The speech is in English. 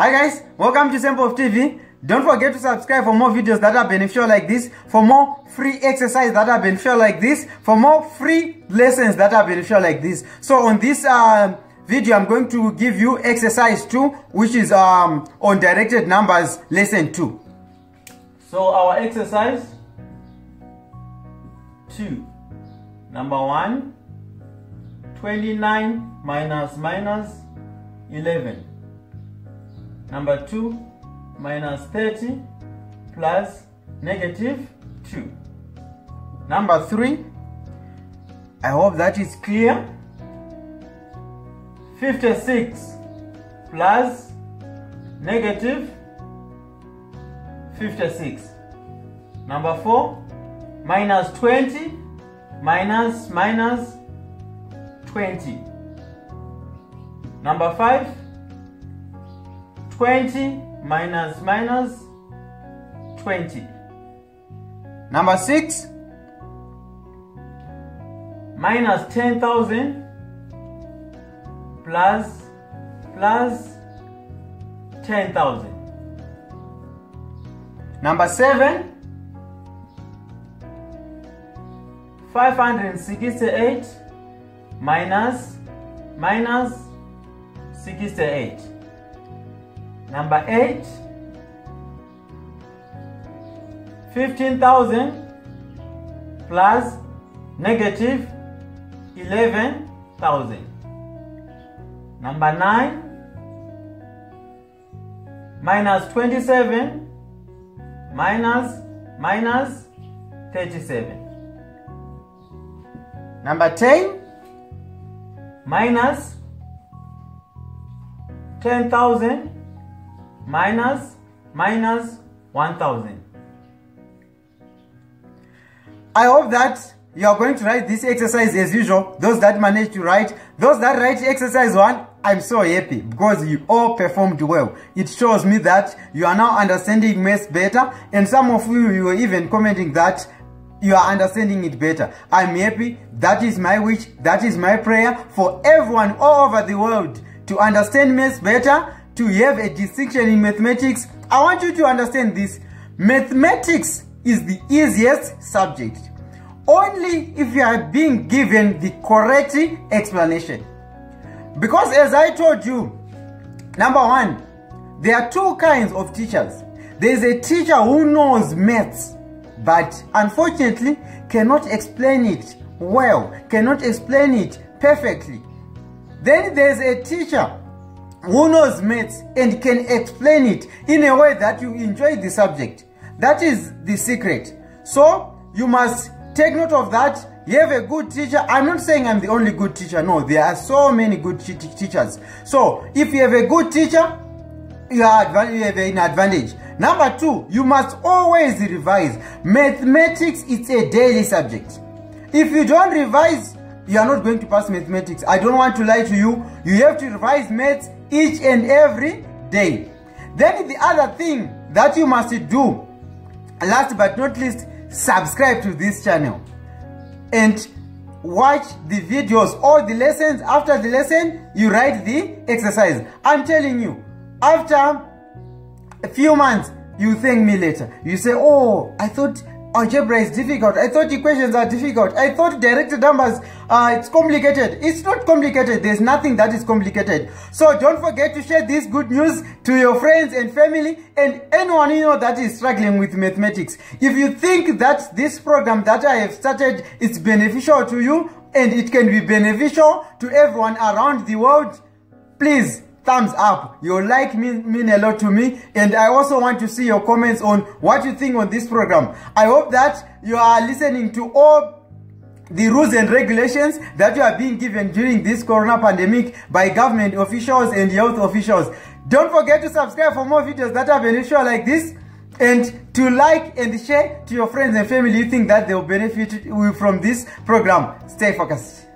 Hi guys, welcome to Sir Mpofu TV. Don't forget to subscribe for more videos that are beneficial like this, for more free exercise that are beneficial like this, for more free lessons that are beneficial like this. So on this uh, video, I'm going to give you exercise 2, which is um, on directed numbers lesson 2. So our exercise 2. Number 1, 29 minus minus 11. Number 2, minus 30 plus negative 2. Number 3, I hope that is clear. 56 plus negative 56. Number 4, minus 20 minus minus 20. Number 5, 20 minus minus 20. Number 6, minus 10,000 plus plus 10,000. Number 7, 568 minus minus 68. Number 8, 15,000 plus negative 11,000. Number 9, minus 27 minus minus 37. Number 10, minus 10,000 minus minus 1000. I hope that you are going to write this exercise as usual. Those that managed to write, those that write exercise 1, I'm so happy because you all performed well. It shows me that you are now understanding maths better and some of you, you were even commenting that you are understanding it better. I'm happy. That is my wish. That is my prayer for everyone all over the world to understand maths better, to have a distinction in mathematics. I want you to understand this. Mathematics is the easiest subject. Only if you are being given the correct explanation. Because as I told you, number one, there are two kinds of teachers. There is a teacher who knows maths, but unfortunately cannot explain it well, cannot explain it perfectly. Then there's a teacher who knows maths and can explain it in a way that you enjoy the subject. That is the secret. So you must take note of that. You have a good teacher. I'm not saying I'm the only good teacher. No, there are so many good teachers. So if you have a good teacher, you, are you have an advantage. Number two, you must always revise. Mathematics is a daily subject. If you don't revise, you are not going to pass mathematics. I don't want to lie to you. You have to revise maths each and every day. Then the other thing that you must do, last but not least, subscribe to this channel and watch the videos or the lessons. After the lesson, you write the exercise. I'm telling you, after a few months, you thank me later. You say, oh, I thought algebra is difficult. I thought equations are difficult. I thought directed numbers, uh, it's complicated. It's not complicated. There's nothing that is complicated. So don't forget to share this good news to your friends and family and anyone you know that is struggling with mathematics. If you think that this program that I have started is beneficial to you and it can be beneficial to everyone around the world, please thumbs up. Your like mean, mean a lot to me. And I also want to see your comments on what you think on this program. I hope that you are listening to all the rules and regulations that you are being given during this corona pandemic by government officials and health officials. Don't forget to subscribe for more videos that are beneficial like this and to like and share to your friends and family you think that they will benefit from this program. Stay focused.